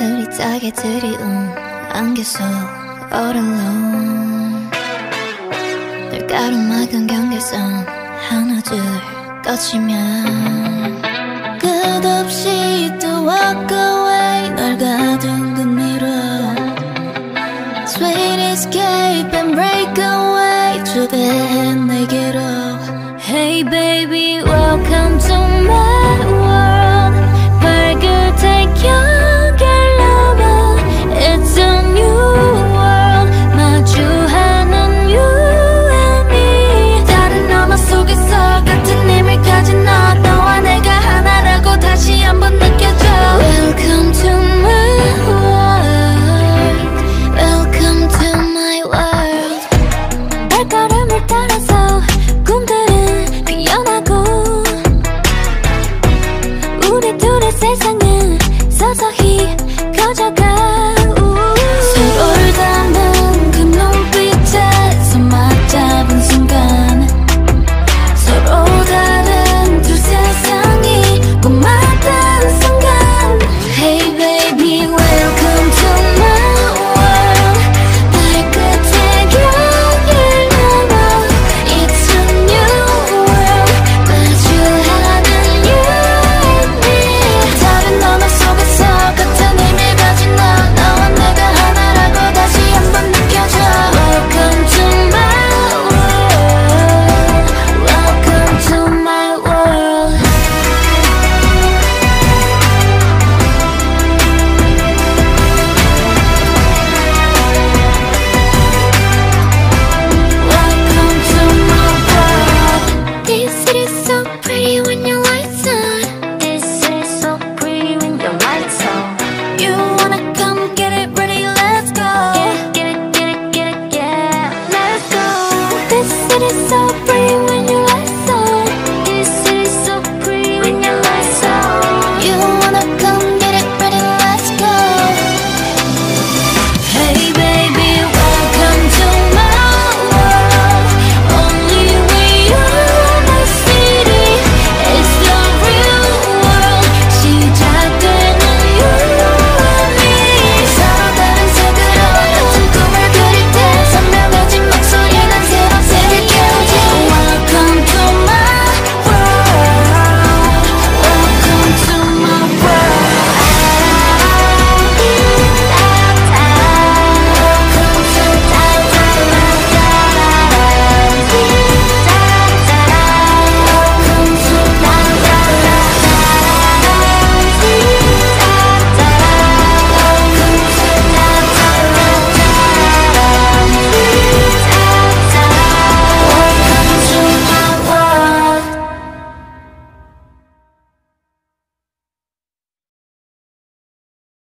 흐릿하게 들이운 안개 속 All alone 널 가로막은 경계선 하나 둘 꺼지면 끝없이 또 walk away 널 가둔 그 미로 Sweet escape and break away 주대해 내게로 Hey baby welcome to my world 밝을 take your